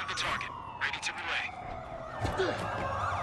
Location the target. Ready to relay.